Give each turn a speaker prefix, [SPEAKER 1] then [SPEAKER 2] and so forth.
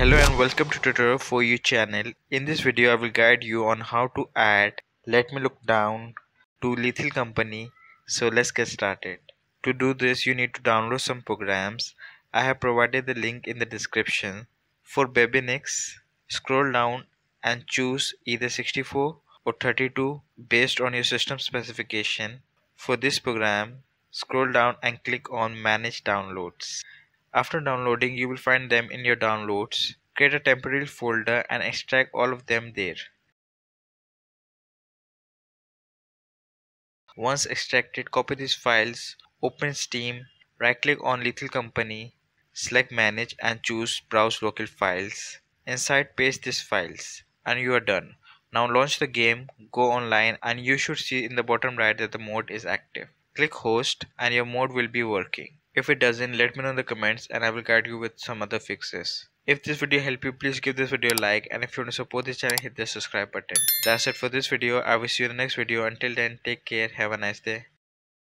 [SPEAKER 1] Hello and welcome to tutorial for you channel. In this video I will guide you on how to add Let Me Look Down to Lethal Company. So let's get started. To do this you need to download some programs. I have provided the link in the description. For BepInEx, scroll down and choose either 64 or 32 based on your system specification. For this program, scroll down and click on manage downloads. After downloading, you will find them in your downloads. Create a temporary folder and extract all of them there. Once extracted, copy these files, open Steam, right click on Lethal Company, select Manage and choose Browse Local Files. Inside paste these files and you are done. Now launch the game, go online and you should see in the bottom right that the mode is active. Click host and your mode will be working. If it doesn't, let me know in the comments and I will guide you with some other fixes. If this video helped you, please give this video a like and if you want to support this channel, hit the subscribe button. That's it for this video. I will see you in the next video. Until then, take care. Have a nice day.